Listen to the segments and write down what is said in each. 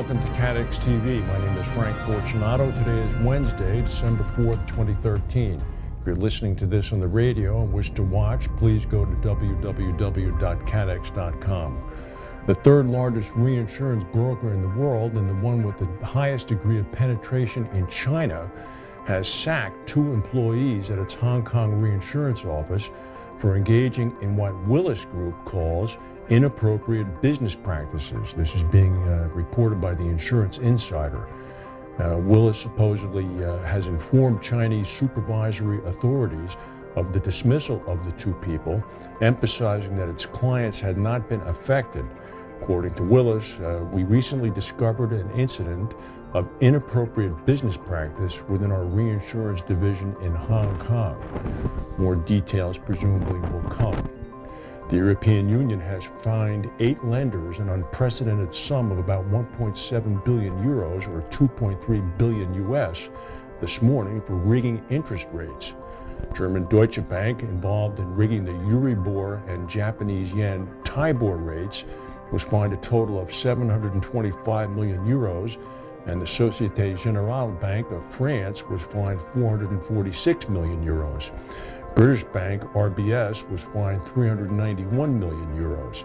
welcome to CATEX TV. My name is Frank Fortunato. Today is Wednesday, December 4th, 2013. If you're listening to this on the radio and wish to watch, please go to www.catex.com. The third largest reinsurance broker in the world and the one with the highest degree of penetration in China has sacked two employees at its Hong Kong reinsurance office for engaging in what Willis Group calls inappropriate business practices. This is being uh, reported by the Insurance Insider. Uh, Willis supposedly uh, has informed Chinese supervisory authorities of the dismissal of the two people, emphasizing that its clients had not been affected. According to Willis, uh, we recently discovered an incident of inappropriate business practice within our reinsurance division in Hong Kong. More details presumably will come. The European Union has fined eight lenders an unprecedented sum of about 1.7 billion euros or 2.3 billion US this morning for rigging interest rates. German Deutsche Bank, involved in rigging the Euribor and Japanese yen Tibor rates, was fined a total of 725 million euros, and the Societe Generale Bank of France was fined 446 million euros. British bank RBS was fined 391 million euros.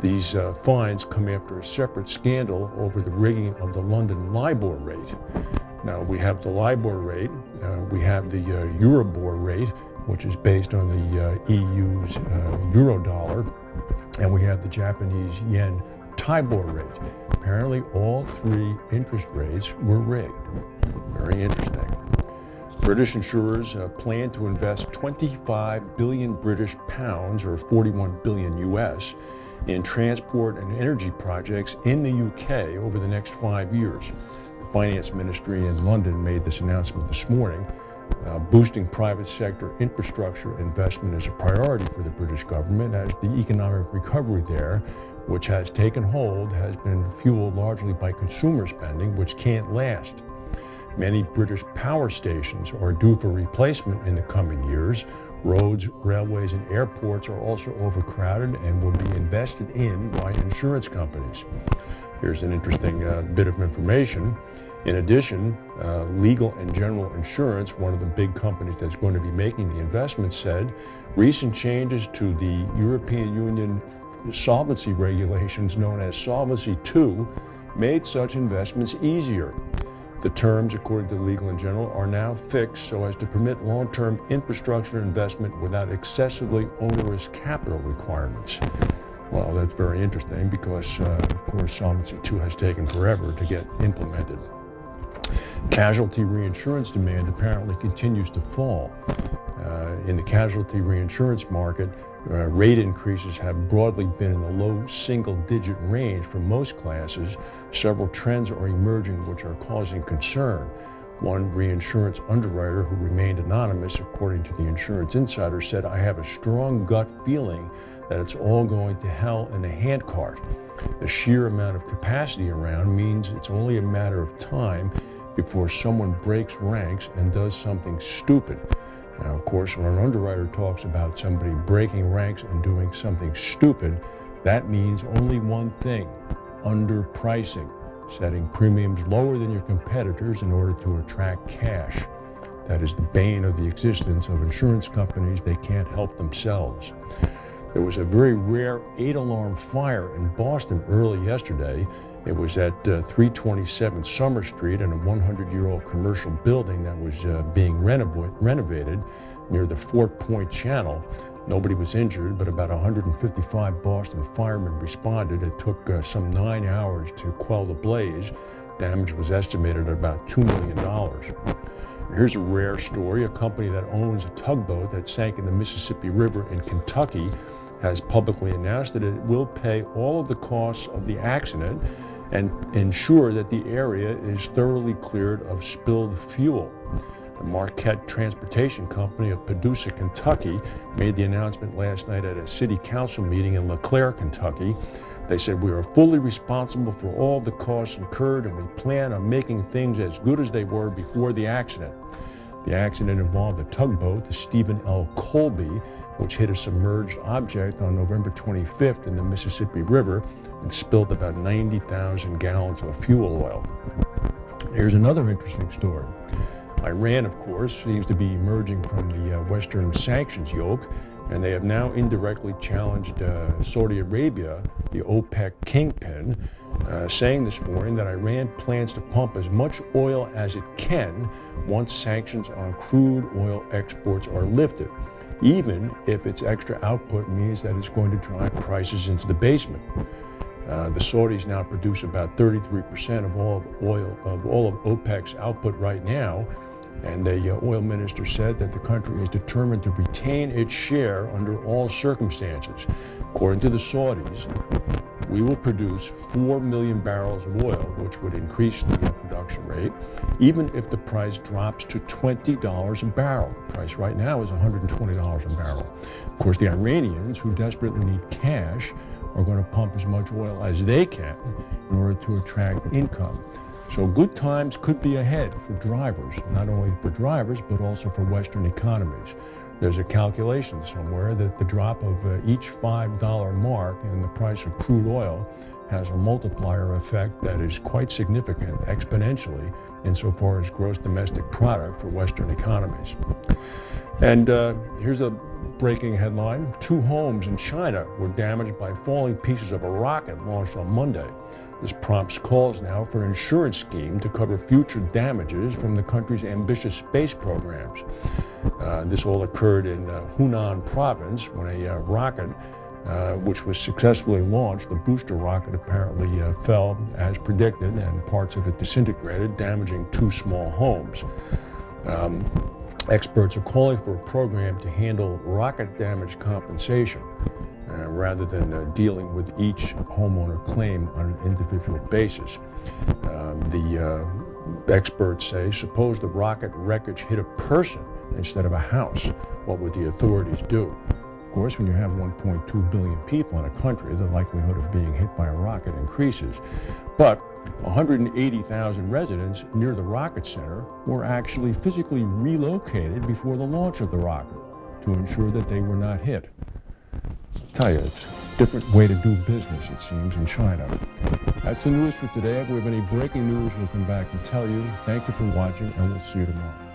These uh, fines come after a separate scandal over the rigging of the London LIBOR rate. Now we have the LIBOR rate, uh, we have the uh, Euribor rate, which is based on the uh, EU's uh, Eurodollar, and we have the Japanese yen Tibor rate. Apparently, all three interest rates were rigged. Very interesting. British insurers uh, plan to invest 25 billion British pounds, or 41 billion US, in transport and energy projects in the UK over the next five years. The Finance Ministry in London made this announcement this morning. Uh, boosting private sector infrastructure investment is a priority for the British government as the economic recovery there, which has taken hold, has been fueled largely by consumer spending, which can't last. Many British power stations are due for replacement in the coming years. Roads, railways, and airports are also overcrowded and will be invested in by insurance companies. Here's an interesting uh, bit of information. In addition, uh, Legal and General Insurance, one of the big companies that's going to be making the investment, said recent changes to the European Union solvency regulations known as Solvency II made such investments easier. The terms, according to the Legal and General, are now fixed so as to permit long-term infrastructure investment without excessively onerous capital requirements. Well, that's very interesting because, uh, of course, Solvency II has taken forever to get implemented. Casualty reinsurance demand apparently continues to fall. Uh, in the casualty reinsurance market, uh, rate increases have broadly been in the low single digit range for most classes. Several trends are emerging which are causing concern. One reinsurance underwriter who remained anonymous, according to the Insurance Insider, said, I have a strong gut feeling that it's all going to hell in a handcart. The sheer amount of capacity around means it's only a matter of time before someone breaks ranks and does something stupid. Now, of course, when an underwriter talks about somebody breaking ranks and doing something stupid, that means only one thing underpricing, setting premiums lower than your competitors in order to attract cash. That is the bane of the existence of insurance companies. They can't help themselves. There was a very rare eight alarm fire in Boston early yesterday. It was at uh, 327 Summer Street in a 100 year old commercial building that was uh, being renov renovated near the Fort Point Channel. Nobody was injured, but about 155 Boston firemen responded. It took uh, some nine hours to quell the blaze. Damage was estimated at about $2 million. Here's a rare story. A company that owns a tugboat that sank in the Mississippi River in Kentucky has publicly announced that it will pay all of the costs of the accident and ensure that the area is thoroughly cleared of spilled fuel. The Marquette Transportation Company of Paducah, Kentucky made the announcement last night at a city council meeting in LeClaire, Kentucky. They said, We are fully responsible for all the costs incurred and we plan on making things as good as they were before the accident. The accident involved a tugboat, the Stephen L. Colby, which hit a submerged object on November 25th in the Mississippi River and spilled about 90,000 gallons of fuel oil. Here's another interesting story. Iran, of course, seems to be emerging from the uh, Western sanctions yoke, and they have now indirectly challenged uh, Saudi Arabia, the OPEC kingpin, uh, saying this morning that Iran plans to pump as much oil as it can once sanctions on crude oil exports are lifted, even if its extra output means that it's going to drive prices into the basement. Uh, the Saudis now produce about 33% of all of oil of all of OPEC's output right now, and the uh, oil minister said that the country is determined to retain its share under all circumstances. According to the Saudis, we will produce 4 million barrels of oil, which would increase the production rate, even if the price drops to $20 a barrel. The price right now is $120 a barrel. Of course, the Iranians, who desperately need cash, are going to pump as much oil as they can in order to attract income. So good times could be ahead for drivers, not only for drivers, but also for Western economies. There's a calculation somewhere that the drop of uh, each $5 mark in the price of crude oil has a multiplier effect that is quite significant exponentially insofar as gross domestic product for Western economies. And uh, here's a breaking headline. Two homes in China were damaged by falling pieces of a rocket launched on Monday. This prompts calls now for an insurance scheme to cover future damages from the country's ambitious space programs. Uh, this all occurred in uh, Hunan province when a uh, rocket, uh, which was successfully launched, the booster rocket apparently uh, fell as predicted and parts of it disintegrated, damaging two small homes. Um, experts are calling for a program to handle rocket damage compensation uh, rather than uh, dealing with each homeowner claim on an individual basis. Um, the uh, experts say, suppose the rocket wreckage hit a person instead of a house, what would the authorities do? Of course, when you have 1.2 billion people in a country, the likelihood of being hit by a rocket increases. But 180,000 residents near the rocket center were actually physically relocated before the launch of the rocket to ensure that they were not hit tell you, it's a different way to do business, it seems, in China. That's the news for today. If we have any breaking news, we'll come back and tell you. Thank you for watching, and we'll see you tomorrow.